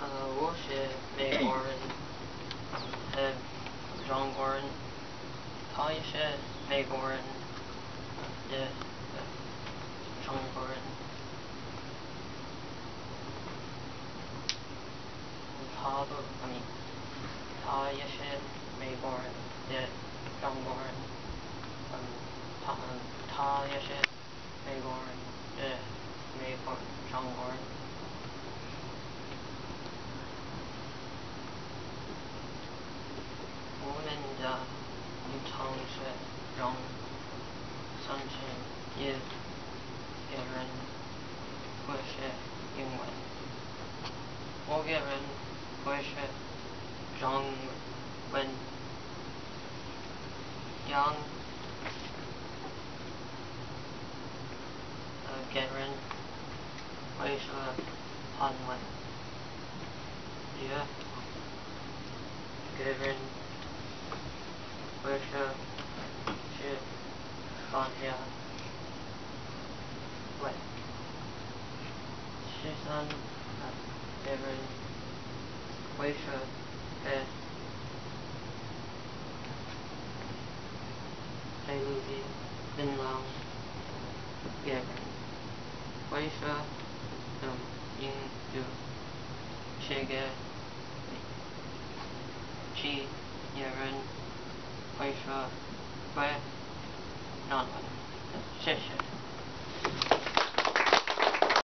uh, Warshift, Meg Warren, Heb, John Warren, Talia Shea, Meg Warren, De, John Warren, Pablo, I mean, Talia Shea, Meg Warren, De, John Warren, um, Talia um, Shea, give Aaron push it in one. We'll give Aaron push it Jong when Young uh, get rid push a on one. Yeah. Get rid Bush a shit on here. son of Devon, Quasha, Beth, Jailuzi, Binlao, Yek, Quasha, um, Yingdu, Chege, Chi, Yeren, Quasha, Que, Donovan, Shesha.